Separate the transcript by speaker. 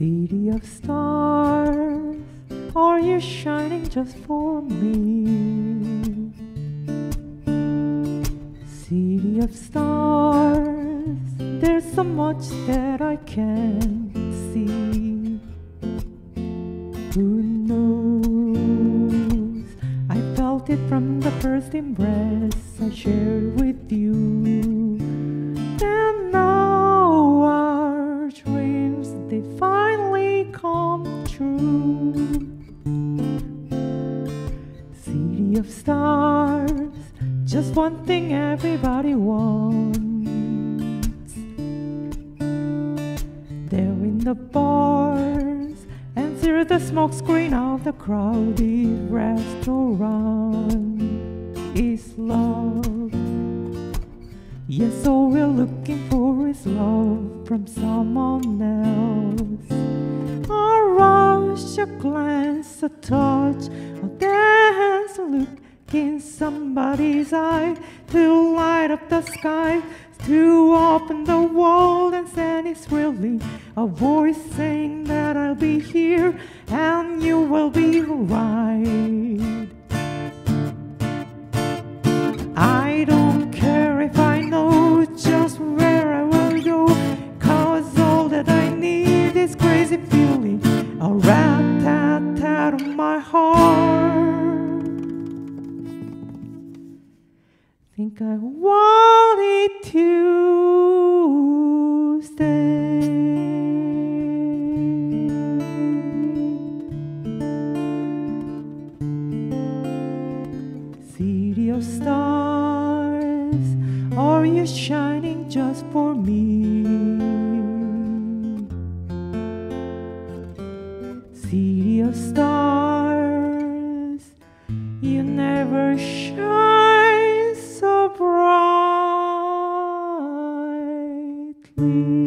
Speaker 1: City of stars, are you shining just for me? City of stars, there's so much that I can't see. Who knows? I felt it from the first embrace I shared with you. Finally come true. City of stars, just one thing everybody wants. There in the bars and through the smoke screen of the crowded restaurant is love. Yes, all we're looking for is love from someone else. A glance, a touch, a dance, a look in somebody's eye to light up the sky, to open the world and send it's really a voice saying that I'll be here and you will be right. Think I wanted to stay. City of stars, are you shining just for me? City of stars, brightly.